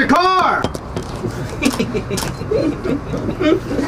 your car?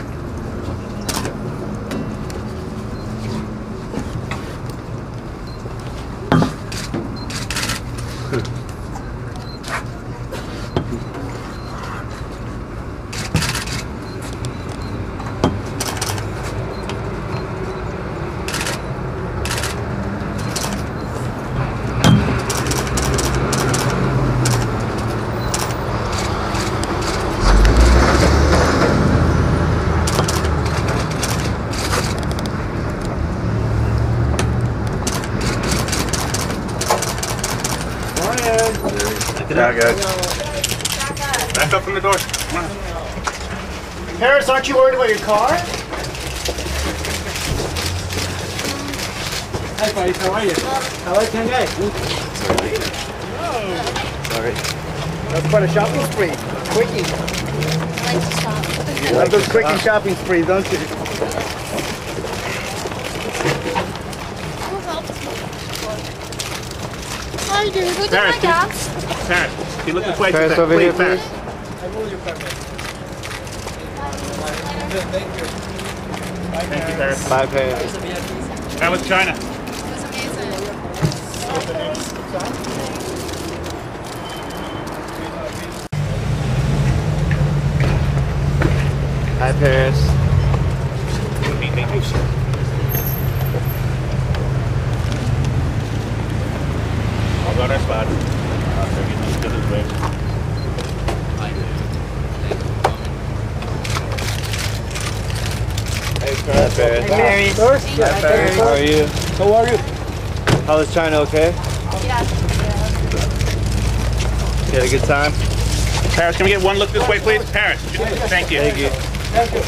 Yeah, guys. Back up from the door. Come on. Paris, aren't you worried about your car? Hi, buddy. How are you? How are you, Tangai? Sorry. That's quite a shopping spree. Quickie. I like to shop. You love those quickie shopping sprees, don't you? Who helps? Hi, dude. Who did Paris, my gas? Parents, can you look this way? Paris, Please, over here, Paris. please. Thank you, Paris. Bye, Paris. That was China. It was amazing. Hi, Paris. I'll go to our spot. Uh, they're getting as good as way. Hey, Paris. Hey, Mary. Hi, Paris. How are you? How are you? How was China, okay? Yeah. You had a good time? Paris, can we get one look this way, please? Paris, thank you. Thank you. Thank you.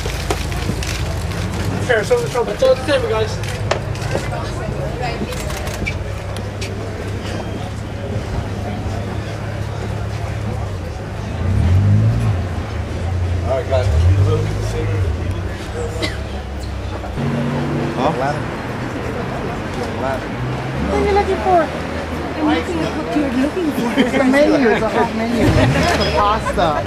Paris, over the shoulder. It's all the table, guys. Huh? What are you looking for? I'm looking at what you're looking for. It's the menu, it's a hot menu. It's The pasta.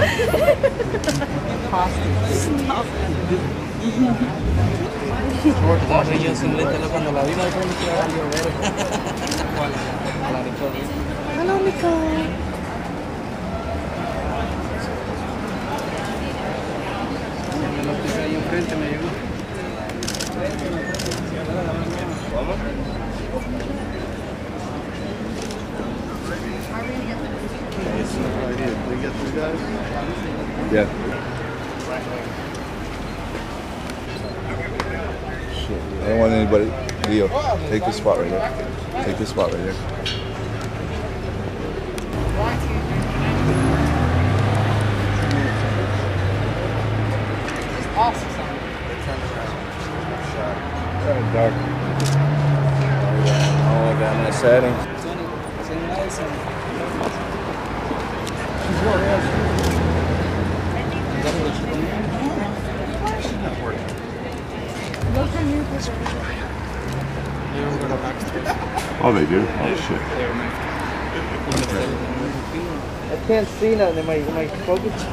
Hello, Yeah. Shit, I don't want anybody. Leo, take this spot right here. Take this spot right there. Kinda dark. Oh, I got my setting. Oh, they do? Oh, shit. I can't see nothing. Am I, am I focused?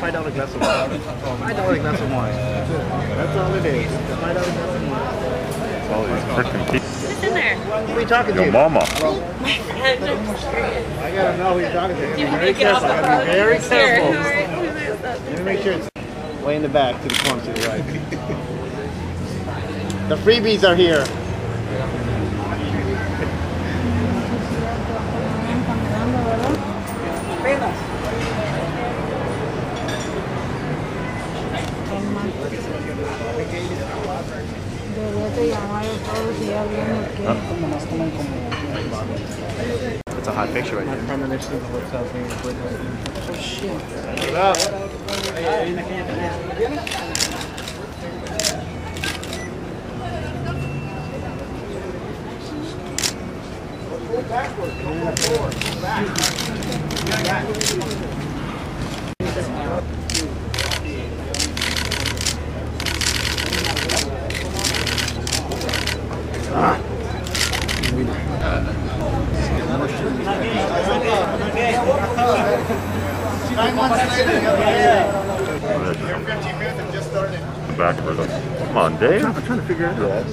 Five dollar glass of wine. Five dollar glass of wine. That's all it is. Five dollar glass of wine. All these freaking people. Who's in there? Who are you talking Your to? mama. My friend. I'm curious. I gotta know who you're talking to. You Be want very to get off careful. I gotta be very Sure. careful. All right. Let me make sure it's way in the back to the corner to the right. the freebies are here. It's a hot picture right there. Oh shit. What's up? Come back The back of it. Come on, Dave. I'm trying to figure it out.